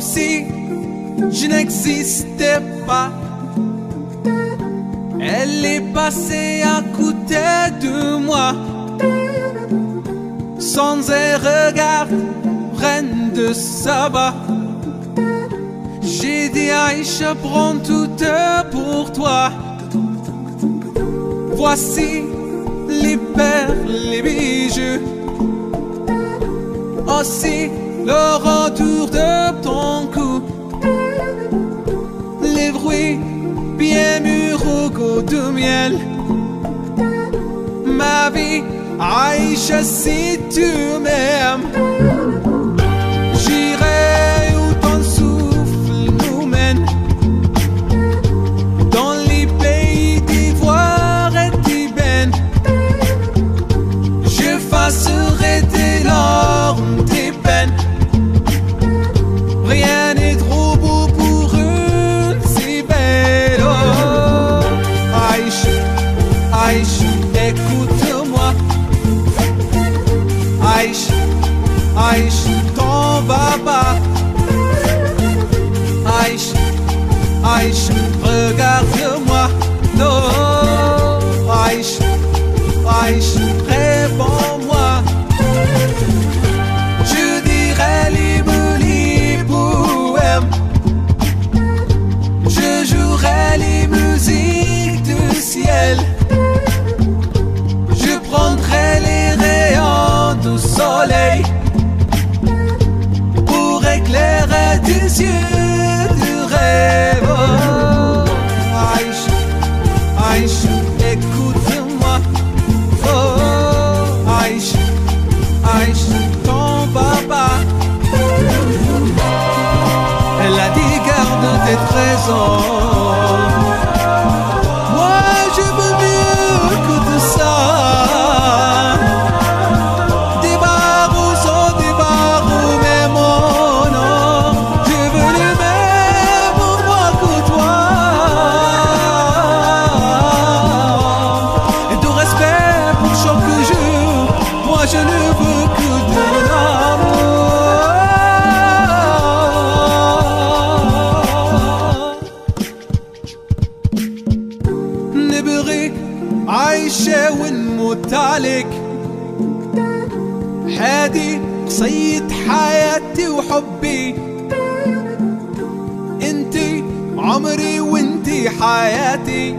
si je n'existais pas. Elle est passée à côté de moi, sans un regard, reine de Saba. J'ai dit Aïcha, prends tout pour toi. Voici les perles, les bijoux, aussi le retour de ton cou. Les bruits bien mûrs au goût de miel. Ma vie, Aïcha, si tu m'aimes. Ais, ais, tom papa. Ais, ais, regarde-moi. Ton papa. Elle a dit garde tes trésors. عايشة ونموت عليك هادي قصية حياتي وحبي. انتي عمري وانتي حياتي.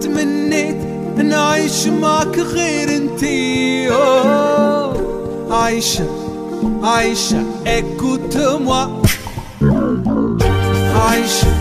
تمنيت نعيش معك غير انتي. أوه. عايشة عايشة écoute-moi عايشة.